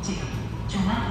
지금 종합